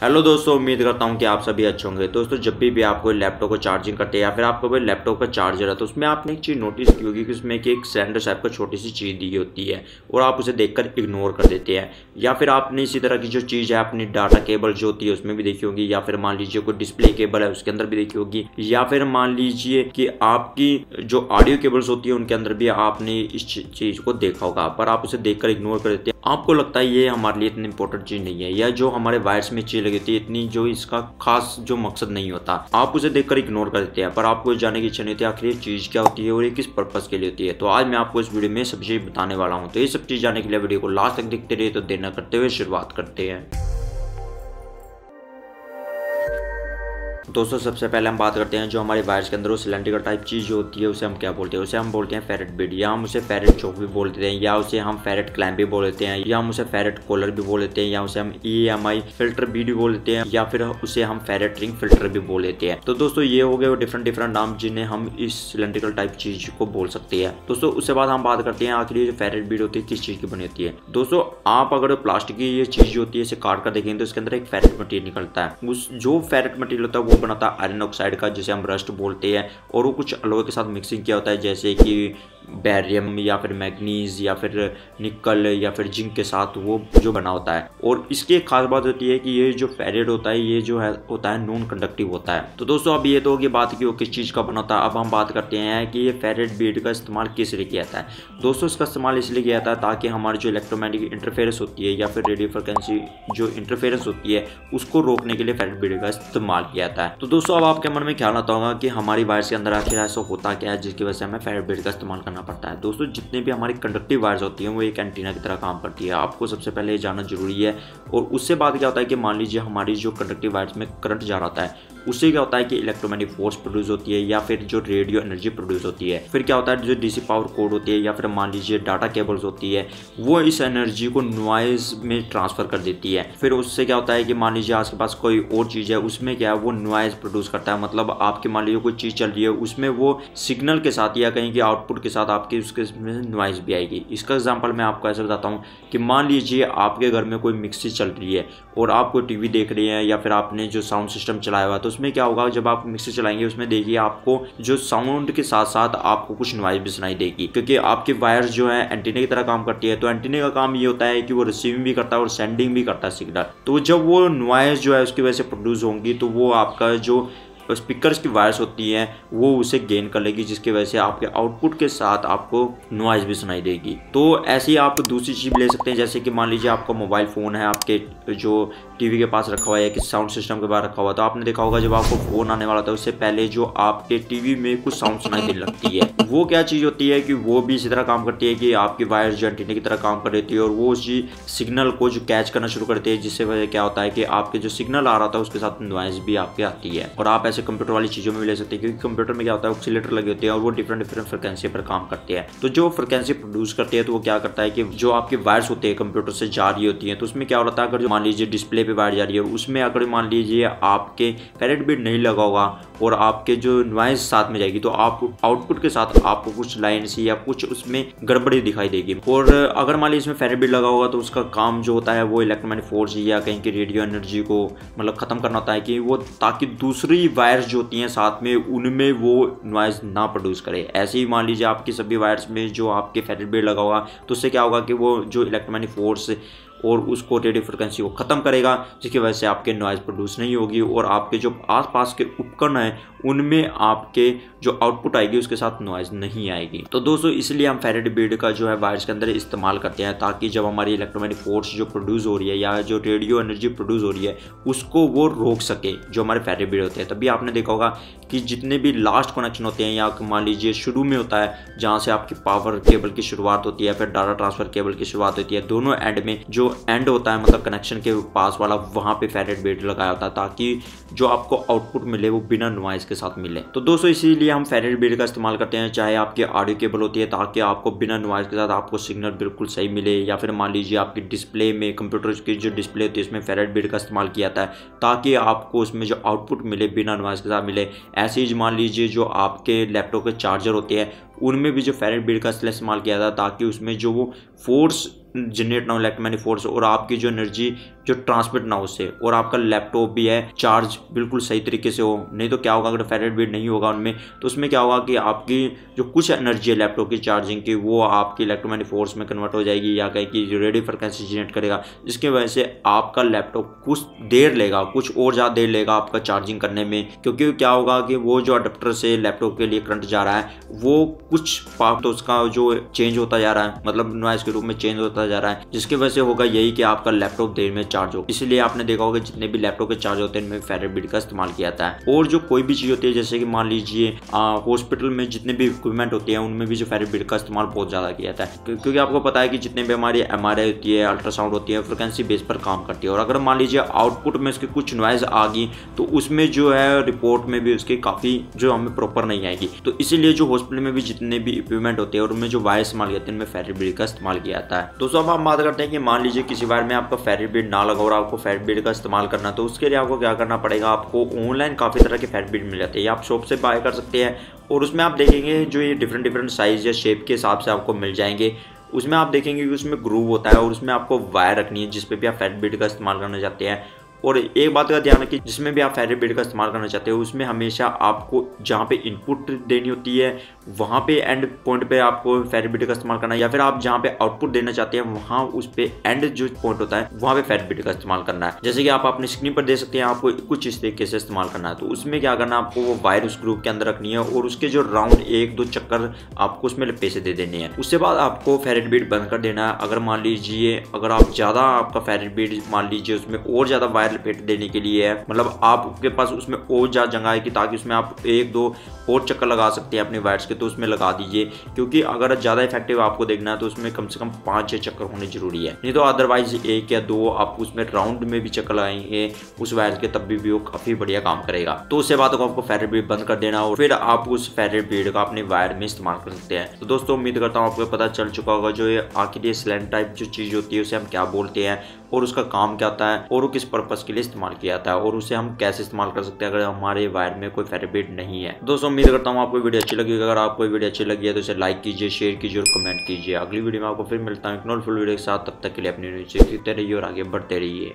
Hello दोस्तों, उम्मीद करता हूँ कि आप सभी अच्छे होंगे। दोस्तों, जब भी भी आप कोई लैपटॉप को चार्जिंग करते हैं या फिर आपको कोई लैपटॉप का चार्जर है तो उसमें आपने एक चीज़ नोटिस की होगी कि उसमें कि एक सिलेंडर टाइप का छोटी सी चीज़ दी होती है और आप उसे देखकर इग्नोर कर देते हैं। या फिर आपने इसी तरह की जो चीज़ है, अपनी डाटा केबल जो होती है, उसमें भी देखी होगी, या फिर मान लीजिए कोई डिस्प्ले केबल है, उसके अंदर भी देखी होगी। या फिर मान लीजिए कि आपकी जो ऑडियो केबल्स होती है, उनके अंदर भी आपने इस चीज़ को देखा होगा, पर आप उसे देखकर इग्नोर कर देते हैं। आपको लगता है ये हमारे लिए इतनी इंपॉर्टेंट चीज़ नहीं है, या जो हमारे वायर्स में चीज़ लगी है इतनी जो इसका खास जो मकसद नहीं होता, आप उसे देखकर इग्नोर कर देते हैं, पर आपको जाने की इच्छा नहीं होती आखिर ये चीज़ क्या होती है और ये किस पर्पज़ के लिए होती है। तो आज मैं आपको इस वीडियो में सब चीज़ बताने वाला हूँ। तो ये सब चीज़ जाने के लिए वीडियो को लास्ट तक देखते रहिए तो देना करते हुए शुरुआत करते हैं। दोस्तों, सबसे पहले हम बात करते हैं जो हमारे वायर्स के अंदर वो सिलेंडर टाइप चीज़ होती है, उसे हम क्या बोलते हैं? उसे हम बोलते हैं फेरेट बिड या हम उसे फेरेट चौक भी बोल देते हैं, या उसे हम फेरेट क्लैम्प भी बोल देते हैं, या हम उसे फेरेट कॉलर भी बोल देते हैं, या उसे हम E M I filter B भी बोल देते हैं, या फिर उसे हम फेरेट रिंग फ़िल्टर भी बोल देते हैं। तो दोस्तों, ये हो गए डिफरेंट डिफरेंट नाम जिन्हें हम इस सिलेंड्रिकल टाइप चीज़ को बोल सकते हैं। दोस्तों उसके बाद हम बात करते हैं आखिर ये जो फेरेट बीड होती है, किस चीज़ की बनी होती है। दोस्तों, आप अगर प्लास्टिक की ये चीज़ होती है, इसे काट कर देखेंगे तो इसके अंदर एक फेरेट मटीरियल निकलता है। उस जो फेरेट मटीरियल होता है, वो बनाता है आयरन ऑक्साइड का, जिसे हम रस्ट बोलते हैं, और वो कुछ अलोए के साथ मिक्सिंग किया होता है, जैसे कि बैरियम या फिर मैग्नीज या फिर निकल या फिर जिंक के साथ वो जो बना होता है। और इसकी एक खास बात होती है कि ये जो फेरेड होता है, ये जो है, होता है नॉन कंडक्टिव होता है। तो दोस्तों, अब ये तो होगी बात की वो किस चीज़ का बना होता है। अब हम बात करते हैं कि ये फेरेड बीड का इस्तेमाल किस लिए किया जाता है। दोस्तों, इसका इस्तेमाल इसलिए किया जाता है ताकि हमारी जो इलेक्ट्रोमैग्नेटिक इंटरफेरेंस होती है या फिर रेडियो फ्रिक्वेंसी जो इंटरफेरेंस होती है, उसको रोकने के लिए फेरेड बीड का इस्तेमाल किया जाता है। तो दोस्तों, अब आपके मन में ख्याल आता होगा कि हमारी वायर्स के अंदर आखिर ऐसा होता क्या है, जिसकी वजह से हमें फेरेड बीड का इस्तेमाल करना पड़ता है। दोस्तों, जितने भी हमारी कंडक्टिव वायर्स होती हैं, वो एक एंटीना की तरह काम करती है। आपको सबसे पहले ये जानना ज़रूरी है और उससे बाद क्या होता है कि मान लीजिए हमारी जो कंडक्टिव वायर्स में करंट जा रहा है उससे क्या होता है कि इलेक्ट्रोमैग्नेटिक फोर्स प्रोड्यूस होती है या फिर जो रेडियो एनर्जी प्रोड्यूस होती है। फिर क्या होता है, जो डीसी पावर कोड होती है या फिर मान लीजिए डाटा केबल्स होती है, वो इस एनर्जी को नॉइज़ में ट्रांसफ़र कर देती है। फिर उससे क्या होता है कि मान लीजिए आपके पास कोई और चीज़ है, उसमें क्या है, वो नॉइज़ प्रोड्यूस करता है। मतलब आपके मान लीजिए कोई चीज़ चल रही है, उसमें वो सिग्नल के साथ या कहीं के आउटपुट के साथ आपके उसके नॉइज़ भी आएगी। इसका एग्ज़ाम्पल मैं आपको ऐसे बताता हूँ कि मान लीजिए आपके घर में कोई मिक्सी चल रही है और आप कोई टीवी देख रहे हैं या फिर आपने जो साउंड सिस्टम चलाया हुआ तो उसमें क्या होगा, जब आप मिक्सर चलाएँगे, उसमें देखिए आपको जो साउंड के साथ साथ आपको कुछ नॉइज़ भी सुनाई देगी। क्योंकि आपके वायर जो है एंटीने की तरह काम करती है तो एंटीने का काम ये होता है कि वो रिसीविंग भी करता है और सेंडिंग भी करता है सिग्नल तो जब वो नॉइज़ जो है, उसकी वजह से प्रोड्यूस होंगी तो वो आपका जो स्पीकर्स की वायर्स होती हैं, वो उसे गेन कर लेगी, जिसकी वजह से आपके आउटपुट के साथ आपको नॉइज़ भी सुनाई देगी। तो ऐसे ही आप दूसरी चीज़ ले सकते हैं, जैसे कि मान लीजिए आपका मोबाइल फ़ोन है, आपके जो टीवी के पास रखा हुआ है कि साउंड सिस्टम के बाहर रखा हुआ तो आपने देखा होगा जब आपको फ़ोन आने वाला था, उससे पहले जो आपके टीवी में कुछ साउंड सुनाई देने लगती है। वो क्या चीज़ होती है कि वो भी इसी तरह काम करती है कि आपकी वायर जो एंटीने की तरह काम कर रही है, और वो उसी सिग्नल को जो कैच करना शुरू करती है, जिससे वजह क्या होता है कि आपके जो सिग्नल आ रहा था, उसके साथ नॉइज़ भी आपके आती है। और आप ऐसे कंप्यूटर वाली चीज़ों में भी ले सकते हैं, क्योंकि कंप्यूटर में क्या होता है ऑक्सीटर लगे होते हैं और वो डिफरेंट डिफरेंट फ्रिक्वेंसी पर काम करते हैं। तो जो फ्रिक्वेंसी प्रोड्यूस करते हैं तो वो क्या करता है कि जो आपके वायर्स होते हैं कंप्यूटर से जा रही होती है तो उसमें क्या होता है अगर मान लीजिए डिस्प्ले पे वायर जा रही है, उसमें अगर मान लीजिए आपके फेरेट बिट नहीं लगा होगा और आपके जो नॉइज़ साथ में जाएगी तो आप आउटपुट के साथ आपको कुछ लाइन सी या कुछ उसमें गड़बड़ी दिखाई देगी। और अगर मान लीजिए इसमें फेरेट बिट लगा होगा तो उसका काम जो होता है वो इलेक्ट्रोमैग्नेटिक फोर्स या कहीं की रेडियो एनर्जी को मतलब ख़त्म करना होता है कि वो ताकि दूसरी वायर्स जो होती हैं साथ में, उनमें वो नॉइज़ ना प्रोड्यूस करे। ऐसे ही मान लीजिए आपके सभी वायर्स में जो आपके फेरेट बेड लगा हुआ तो उससे क्या होगा कि वो जो इलेक्ट्रॉनिक फोर्स और उसको रेडियो फ्रिक्वेंसी को ख़त्म करेगा, जिसकी वजह से आपके नॉइज़ प्रोड्यूस नहीं होगी और आपके जो आसपास के उपकरण हैं, उनमें आपके जो आउटपुट आएगी, उसके साथ नॉइज़ नहीं आएगी। तो दोस्तों, इसलिए हम फेरेड बीड का जो है वायर्स के अंदर इस्तेमाल करते हैं, ताकि जब हमारी इलेक्ट्रोमैग्नेटिक फोर्स जो प्रोड्यूस हो रही है, या जो रेडियो एनर्जी प्रोड्यूस हो रही है, उसको वो रोक सके, जो हमारे फेरेड बीड होते हैं। तभी आपने देखा होगा कि जितने भी लास्ट कनेक्शन होते हैं या मान लीजिए शुरू में होता है, जहाँ से आपकी पावर केबल की शुरुआत होती है, फिर डाटा ट्रांसफ़र केबल की शुरुआत होती है, दोनों एंड में जो एंड होता है मतलब कनेक्शन के पास वाला, वहाँ पे फेरेट बेड लगाया होता है ताकि जो आपको आउटपुट मिले, वो बिना नॉइस के साथ मिले। तो दोस्तों, इसीलिए हम फेरेट बेड का इस्तेमाल करते हैं, चाहे आपकी ऑडियो केबल होती है ताकि आपको बिना नॉइस के साथ आपको सिग्नल बिल्कुल सही मिले, या फिर मान लीजिए आपकी डिस्प्ले में कंप्यूटर की जो डिस्प्ले होती है, उसमें फेरेट बेड का इस्तेमाल किया जाता है, ताकि आपको उसमें जो आउटपुट मिले, बिना नॉइस के साथ मिले ऐसे ही मान लीजिए जो आपके लैपटॉप के चार्जर होते हैं, उनमें भी जो फेरेट बेड का इस्तेमाल किया था ताकि उसमें जो वो फोर्स जनरेट ना हो इलेक्ट्रोमैग्नेटिक फोर्स और आपकी जो एनर्जी जो ट्रांसमिट ना हो उससे, और आपका लैपटॉप भी है चार्ज बिल्कुल सही तरीके से हो, नहीं तो क्या होगा, अगर फेरेट बीट नहीं होगा उनमें तो उसमें क्या होगा कि आपकी जो कुछ एनर्जी है लैपटॉप की चार्जिंग की, वो आपकी इलेक्ट्रोमैग्नेटिक फोर्स में कन्वर्ट हो जाएगी, या कहीं की रेडियो फ्रिक्वेंसी जनरेट करेगा, जिसकी वजह से आपका लैपटॉप कुछ देर लेगा, कुछ और ज़्यादा देर लेगा आपका चार्जिंग करने में, क्योंकि क्या होगा कि वो जो अडप्टर से लैपटॉप के लिए करंट जा रहा है, वो कुछ पार्ट तो उसका जो चेंज होता जा रहा है मतलब नॉइस के रूप में चेंज होता जा रहा है, जिसकी वजह से होगा यही कि आपका लैपटॉप देर में चार्ज हो। इसलिए आपने देखा होगा जितने भी लैपटॉप के चार्ज होते हैं, इनमें फेरेट बीट का इस्तेमाल किया जाता है। और जो कोई भी चीज़ होती है, जैसे कि मान लीजिए हॉस्पिटल में जितने भी इक्विपमेंट होते हैं, उनमें भी जो फेरेट बीट का इस्तेमाल बहुत ज़्यादा किया जाता है। क्योंकि आपको पता है कि जितने भी हमारी एम होती है अल्ट्रासाउंड होती है फ्रिक्वेंसी बेस पर काम करती है। और अगर मान लीजिए आउटपुट में उसकी कुछ नॉइज़ आ गई तो उसमें जो है रिपोर्ट में भी उसकी काफ़ी जो हमें प्रॉपर नहीं आएगी। तो इसीलिए जो हॉस्पिटल में भी जितने भी इक्विपमेंट होते हैं, और उनमें जो वायर इस्तेमाल किया उनमें फेरेट बीट का इस्तेमाल किया जाता है। दोस्तों, अब हम बात करते हैं कि मान लीजिए किसी बार में आपका फेरिट बीट ना लगा और आपको फेरेट बीट का इस्तेमाल करना तो उसके लिए आपको क्या करना पड़ेगा? आपको ऑनलाइन काफ़ी तरह के फेरेट बीट मिल जाते हैं। आप शॉप से बाय कर सकते हैं और उसमें आप देखेंगे जो ये डिफरेंट डिफरेंट साइज़ या शेप के हिसाब से आपको मिल जाएँगे। उसमें आप देखेंगे कि उसमें ग्रूव होता है और उसमें आपको वायर रखनी है, जिस पे भी आप फेट बीट का इस्तेमाल करना चाहते हैं। और एक बात का ध्यान रखिए, जिसमें भी आप फेरी बेड का इस्तेमाल करना चाहते हो, उसमें हमेशा आपको जहाँ पे इनपुट देनी होती है, वहाँ पे एंड पॉइंट पे आपको फेरी बेड का इस्तेमाल करना है, या फिर आप जहाँ पे आउटपुट देना चाहते हैं, वहाँ उस पे एंड जो पॉइंट होता है, वहाँ पे फेरी बेड का इस्तेमाल करना है। जैसे कि आप अपने स्क्रीन पर दे सकते हैं, आपको कुछ इस तरीके से इस्तेमाल करना है तो उसमें क्या करना है, आपको वो वायर उस ग्रुप के अंदर रखनी है और उसके जो राउंड एक, दो चक्कर आपको उसमें पैसे दे देने हैं। उसके बाद आपको फेरेट बीट बंद कर देना है। अगर मान लीजिए, अगर आप ज़्यादा आपका फेरेट बीट मान लीजिए उसमें और ज़्यादा वायर लपेट देने के लिए है। मतलब आपके पास उसमें और ज़्यादा जगह है कि ताकि उसमें आप एक दो और चक्कर लगा सकते हैं अपने वायर्स के तो उसमें लगा दीजिए। क्योंकि अगर ज़्यादा इफ़ेक्टिव आपको देखना है तो उसमें कम से कम पाँच छः चक्कर होने ज़रूरी है। नहीं तो अदरवाइज़ एक या दो आप उसमें राउंड में भी चक्कर लगाएँगे उस वायर के तब भी, वो काफ़ी बढ़िया काम करेगा। तो उससे बाद आपको फेरेट बीड बंद कर देना और फिर आप उस फेरेट बीड का अपने वायर में इस्तेमाल कर सकते हैं। तो दोस्तों उम्मीद करता हूँ आपको पता चल चुका होगा जो आखिर ये स्लैंड टाइप जो चीज़ होती है उसे हम क्या बोलते हैं और उसका काम क्या होता है और वो किस पर्पज़ के लिए इस्तेमाल किया जाता है और उसे हम कैसे इस्तेमाल कर सकते हैं अगर हमारे वायर में कोई फेरेबिट नहीं है। दोस्तों, उम्मीद करता हूँ आपको वीडियो अच्छी लगी अगर आपको वीडियो अच्छी लगी है तो इसे लाइक कीजिए शेयर कीजिए और कमेंट कीजिए। अगली वीडियो में आपको फिर मिलता हूँ एक फुल वीडियो के साथ। तब तक के लिए अपनी रहिए और आगे बढ़ते रहिए।